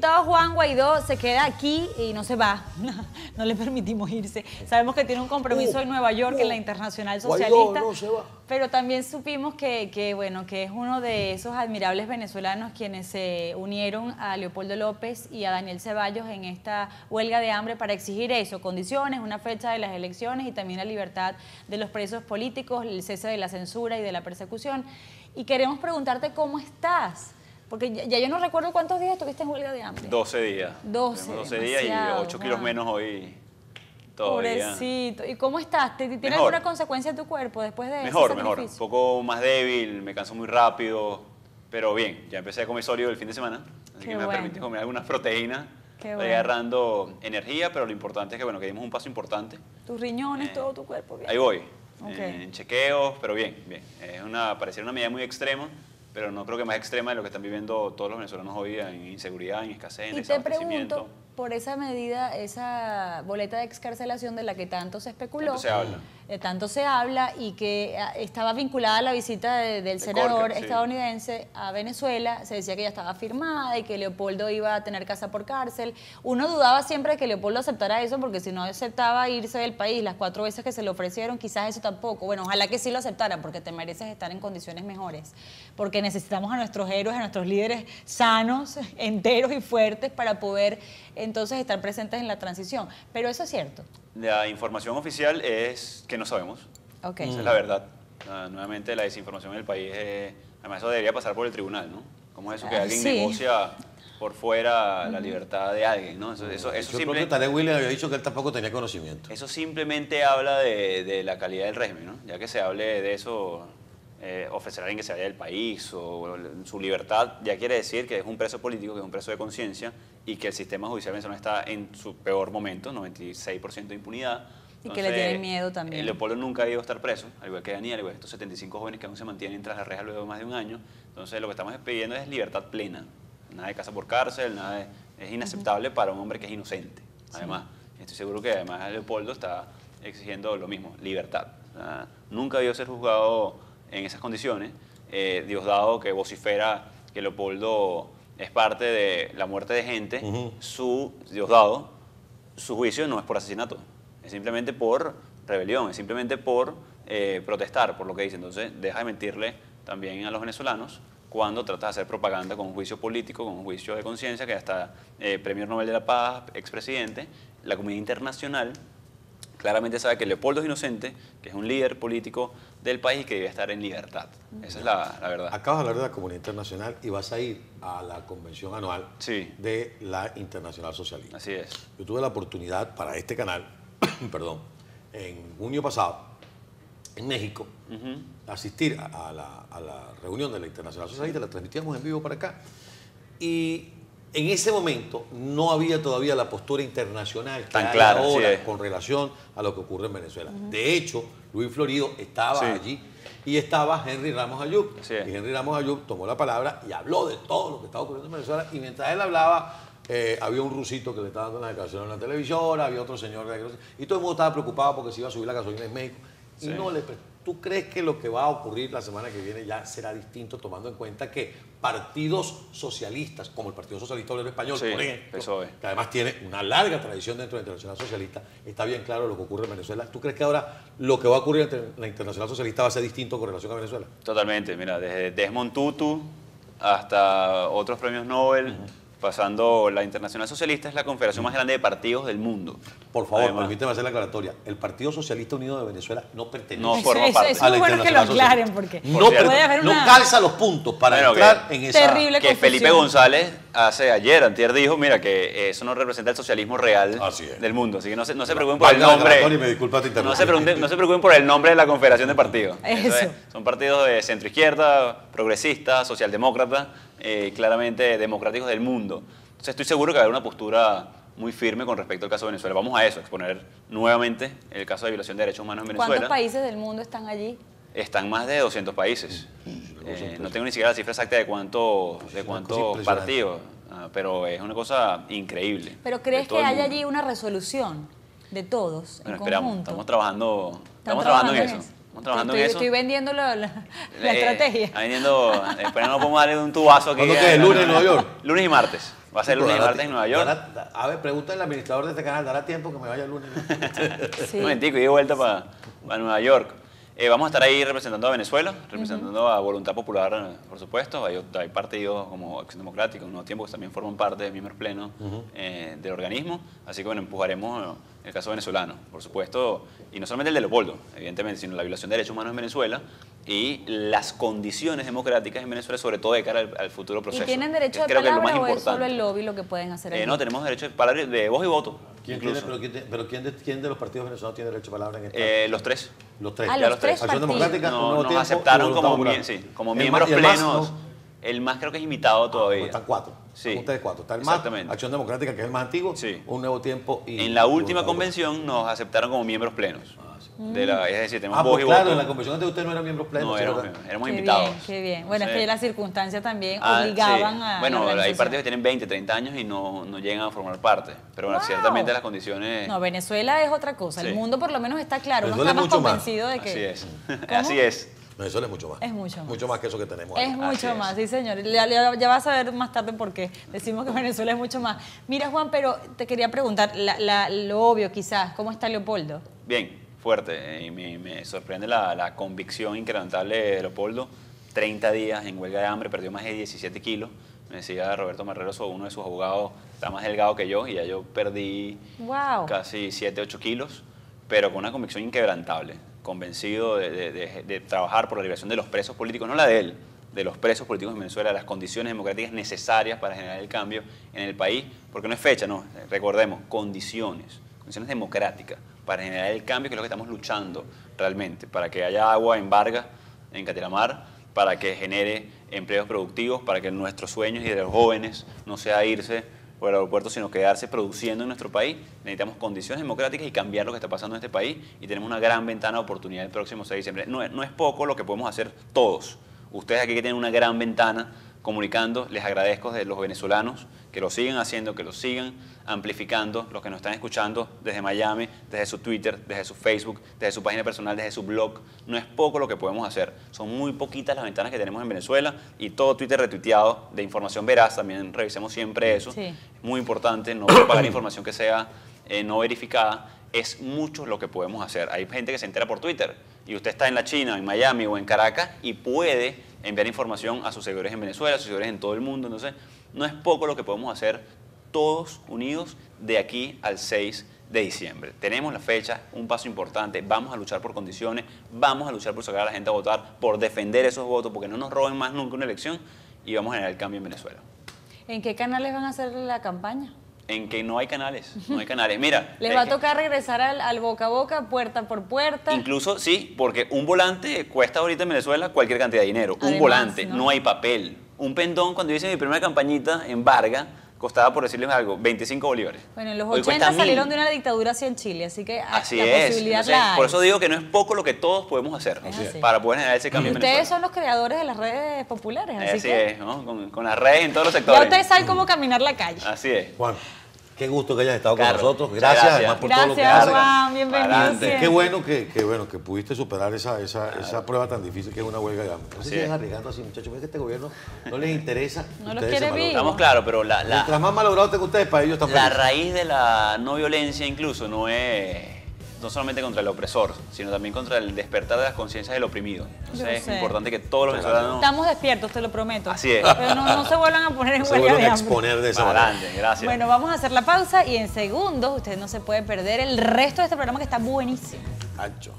diputado Juan Guaidó se queda aquí y no se va. No le permitimos irse. Sabemos que tiene un compromiso en Nueva York, en la Internacional Guaidó Socialista. no se va. Pero también supimos que, que, bueno, que es uno de esos admirables venezolanos quienes se unieron a Leopoldo López y a Daniel Ceballos en esta huelga de hambre para exigir eso, condiciones, una fecha de las elecciones y también la libertad de los presos políticos, el cese de la censura y de la persecución. Y queremos preguntarte cómo estás, porque ya, ya yo no recuerdo cuántos días estuviste en huelga de hambre. 12 días. 12, Tenemos 12 días y demasiado, 8 kilos Juan. menos hoy. Todavía. Pobrecito. ¿Y cómo estás? ¿Te- ¿Tiene Mejor. alguna consecuencia en tu cuerpo después de Mejor, ese mejor. Un poco más débil, me canso muy rápido, pero bien. Ya empecé a comer sólido el fin de semana, así Qué que me bueno. permite comer algunas proteínas. Qué bueno. agarrando energía, pero lo importante es que, bueno, que dimos un paso importante. Tus riñones, Eh, todo tu cuerpo. bien. Ahí voy. Ok. En chequeos, pero bien, bien. Es una, pareciera una medida muy extrema, pero no creo que más extrema de lo que están viviendo todos los venezolanos hoy en inseguridad, en escasez, en Y te desabastecimiento. pregunto, por esa medida, esa boleta de excarcelación de la que tanto se especuló, Tanto se habla. eh, tanto se habla y que ah, estaba vinculada a la visita de- del De senador Corker, sí. estadounidense a Venezuela, se decía que ya estaba firmada y que Leopoldo iba a tener casa por cárcel. Uno dudaba siempre de que Leopoldo aceptara eso porque si no aceptaba irse del país las cuatro veces que se le ofrecieron, quizás eso tampoco. Bueno, ojalá que sí lo aceptara porque te mereces estar en condiciones mejores, porque necesitamos a nuestros héroes, a nuestros líderes sanos, enteros y fuertes para poder entonces estar presentes en la transición. Pero eso es cierto. La información oficial es que no sabemos. Ok. Esa es la verdad. Ah, nuevamente, la desinformación en el país, es- además eso debería pasar por el tribunal, ¿no? ¿Cómo es eso que Ah, alguien sí. negocia por fuera la libertad de alguien, ¿no? Eso, eso, eso, Yo simple- creo que Tarek Williams había dicho que él tampoco tenía conocimiento. eso simplemente habla de, de la calidad del régimen, ¿no? Ya que se hable de eso, eh, ofrecer a alguien que se vaya del país o su libertad, ya quiere decir que es un preso político, que es un preso de conciencia y que el sistema judicial venezolano está en su peor momento, 96% de impunidad. Y que le tienen miedo también. eh, Leopoldo nunca ha ido a estar preso, al igual que Daniel, al igual que estos 75 jóvenes que aún se mantienen tras la reja luego de más de un año. Entonces lo que estamos pidiendo es libertad plena. Nada de casa por cárcel, nada de- es inaceptable para un hombre que es inocente. Además, estoy seguro que además Leopoldo está exigiendo lo mismo, libertad. O sea, nunca debió ser juzgado en esas condiciones. Eh, Diosdado que vocifera que Leopoldo es parte de la muerte de gente, Ujú. su Diosdado, su juicio no es por asesinato, es simplemente por rebelión, es simplemente por eh, protestar por lo que dice. Entonces, deja de mentirle también a los venezolanos cuando trata de hacer propaganda con un juicio político, con un juicio de conciencia, que hasta eh, Premio Nobel de la Paz, expresidente, la comunidad internacional claramente sabe que Leopoldo es inocente, que es un líder político del país y que debe estar en libertad. Esa es la, la verdad. Acabas de hablar de la comunidad internacional y vas a ir a la convención anual Sí. de la Internacional Socialista. Así es. Yo tuve la oportunidad para este canal, perdón, en junio pasado, en México, Ujú. asistir a, a la, a la reunión de la Internacional Socialista, la transmitíamos en vivo para acá. Y en ese momento no había todavía la postura internacional que Tan hay clara, ahora sí con relación a lo que ocurre en Venezuela. De hecho, Luis Florido estaba Sí. allí y estaba Henry Ramos Ayub. Y Henry Ramos Ayub tomó la palabra y habló de todo lo que estaba ocurriendo en Venezuela. Y mientras él hablaba, eh, había un rusito que le estaba dando una declaración en la televisora, había otro señor de y todo el mundo estaba preocupado porque se iba a subir la gasolina en México. Y Sí. no le pre- ¿Tú crees que lo que va a ocurrir la semana que viene ya será distinto, tomando en cuenta que partidos socialistas, como el Partido Socialista Obrero Español, Sí, por ejemplo, PSOE. que además tiene una larga tradición dentro de la Internacional Socialista, está bien claro lo que ocurre en Venezuela. ¿Tú crees que ahora lo que va a ocurrir entre la Internacional Socialista va a ser distinto con relación a Venezuela? Totalmente, mira, desde Desmond Tutu hasta otros premios Nobel, pasando la Internacional Socialista, es la confederación más grande de partidos del mundo. Por favor, Además, permíteme hacer la aclaratoria. El Partido Socialista Unido de Venezuela no pertenece No forma eso- parte. eso a es la bueno que lo Internacional aclaren Socialista. porque no, cierto. puede haber no una calza los puntos para Bueno, entrar que- en esa... Terrible que confusión. Felipe González hace ayer, antier dijo, mira, que eso no representa el socialismo real es. del mundo. Así que no se, no se preocupen por el Valga nombre. aclaratoria y me disculpa, te interrumpí. No se, pregunten- no se preocupen por el nombre de la confederación de partidos. Eso. es. Son partidos de centro izquierda, progresistas, socialdemócratas, eh, claramente democráticos del mundo. Entonces estoy seguro que va a haber una postura muy firme con respecto al caso de Venezuela. Vamos a eso, exponer nuevamente el caso de violación de derechos humanos en Venezuela. ¿Cuántos países del mundo están allí? Están más de 200 países. Eh, no tengo ni siquiera la cifra exacta de cuántos de impresionante. partidos, ah, pero es una cosa increíble. ¿Pero crees que hay allí una resolución de todos Bueno, en esperamos. conjunto? Estamos trabajando, ¿Están estamos trabajando en eso. eso? Estamos trabajando estoy, en eso. Estoy vendiendo la, la- la Eh, estrategia. vendiendo, eh, pero no podemos darle un tubazo aquí. ¿Cuándo? ¿El lunes en Nueva York? Lunes y martes. Va a ser Sí, lunes y martes en Nueva York. dará- a ver, pregúntale al administrador de este canal, ¿dará tiempo que me vaya el lunes? Sí. Un momentico y de vuelta para Nueva York. Eh, vamos a estar ahí representando a Venezuela, representando a Voluntad Popular, por supuesto. Hay, hay partidos como Acción Democrática, un nuevo tiempo, que también forman parte de miembros plenos eh, del organismo. Así que bueno, empujaremos eh, el caso venezolano, por supuesto, y no solamente el de Leopoldo, evidentemente, sino la violación de derechos humanos en Venezuela y las condiciones democráticas en Venezuela, sobre todo de cara al, al futuro ¿Y proceso. tienen derecho de creo que es lo palabra más o es solo importante. el lobby lo que pueden hacer? Eh, no, tenemos derecho de, palabra, de voz y voto. ¿Quién tiene, pero quién, de- pero quién de, quién de los partidos venezolanos tiene derecho a palabra en este Eh, los tres. Los tres. Ah, Ya los tres Acción partidos. Democrática, No, nos Tiempo aceptaron como, Popular. mie- sí, como El miembros más- más, plenos. ¿no? El más creo que es invitado todavía. Están cuatro. Sí. Están ustedes cuatro. Está el Exactamente. Acción Democrática, que es el más antiguo, Sí. Un Nuevo Tiempo y... En la última convención nos aceptaron como miembros plenos. De la, es decir, tenemos Ah, voz pues y claro, voto. en la convención de ustedes no eran miembros plenos. no, ¿sí, éramos, éramos Qué invitados. bien, qué bien. Bueno, es que las circunstancias también Ah, obligaban sí. a. la Bueno, hay partidos que tienen 20, 30 años y no, no llegan a formar parte. Pero bueno, Wow. ciertamente las condiciones. No, Venezuela es otra cosa. Sí. El mundo por lo menos está claro. Uno Venezuela está es más convencido de que. Así es. ¿Cómo? Así es. Venezuela es mucho más. Es mucho más. Mucho más que eso que tenemos. Es ahí. mucho más, sí, señor. Ya, ya- ya vas a ver más tarde por qué decimos que Venezuela es mucho más. Mira, Juan, pero te quería preguntar, la- la- lo obvio quizás, ¿cómo está Leopoldo? Bien, fuerte. eh, Y me, me sorprende la, la convicción incrementable de Leopoldo. 30 días en huelga de hambre, perdió más de 17 kilos. Me decía Roberto Marrero, uno de sus abogados, está más delgado que yo y ya yo perdí Wow. casi 7, 8 kilos, pero con una convicción inquebrantable, convencido de, de- de- de trabajar por la liberación de los presos políticos, no la de él, de los presos políticos en Venezuela, las condiciones democráticas necesarias para generar el cambio en el país, porque no es fecha, no, recordemos, condiciones, condiciones democráticas para generar el cambio, que es lo que estamos luchando realmente, para que haya agua en Vargas, en Catiramar, para que genere empleos productivos, para que nuestros sueños y de los jóvenes no sea irse por el aeropuerto, sino quedarse produciendo en nuestro país. Necesitamos condiciones democráticas y cambiar lo que está pasando en este país y tenemos una gran ventana de oportunidad el próximo 6 de diciembre. No, no es poco lo que podemos hacer todos. Ustedes aquí que tienen una gran ventana comunicando, les agradezco de los venezolanos que lo sigan haciendo, que lo sigan amplificando, los que nos están escuchando desde Miami, desde su Twitter, desde su Facebook, desde su página personal, desde su blog. No es poco lo que podemos hacer. Son muy poquitas las ventanas que tenemos en Venezuela y todo Twitter retuiteado de información veraz, también revisemos siempre eso. Sí. Muy importante, no propagar información que sea eh, no verificada. Es mucho lo que podemos hacer. Hay gente que se entera por Twitter y usted está en la China, en Miami o en Caracas y puede enviar información a sus seguidores en Venezuela, a sus seguidores en todo el mundo. Entonces, no es poco lo que podemos hacer todos unidos de aquí al 6 de diciembre. Tenemos la fecha, un paso importante, vamos a luchar por condiciones, vamos a luchar por sacar a la gente a votar, por defender esos votos, porque no nos roben más nunca una elección y vamos a generar el cambio en Venezuela. ¿En qué canales van a hacer la campaña? En que no hay canales, no hay canales. Mira, Les es va a tocar regresar al, al boca a boca, puerta por puerta. Incluso sí, porque un volante cuesta ahorita en Venezuela cualquier cantidad de dinero. un volante, ¿no? ¿no? hay papel. Un pendón, cuando hice mi primera campañita en Vargas, costaba, por decirles algo, 25 bolívares. Bueno, en los Hoy 80 cuesta salieron mil. de una dictadura así en Chile, así que Así la es. posibilidad Entonces, la hay. por eso digo que no es poco lo que todos podemos hacer Es para poder generar ese Y cambio en ustedes Venezuela. son los creadores de las redes populares, así, Así que es, ¿no? con, con las redes en todos los ya sectores. ustedes saben cómo caminar la calle. Así es. Juan, qué gusto que hayas estado Carlos, con nosotros. Gracias, gracias. además por todo lo que Gracias, haces. Juan, bienvenido. Qué bueno que, que bueno que pudiste superar esa, esa, esa prueba tan difícil que es una huelga de hambre. No se sigan es. arriesgando así, muchachos. Ven que este gobierno no les interesa. No los quiere vivos. Estamos claros, pero la, la- Mientras más malogrado tengan ustedes, para ellos están La felices. raíz de la no violencia incluso no es no solamente contra el opresor, sino también contra el despertar de las conciencias del oprimido. Entonces es sé. importante que todos los venezolanos... Estamos despiertos, te lo prometo. Así es. Pero no, no se vuelvan a poner en No se huelga vuelvan de a exponer de esa adelante, gracias. Bueno, vamos a hacer la pausa y en segundos usted no se puede perder el resto de este programa que está buenísimo. Ancho.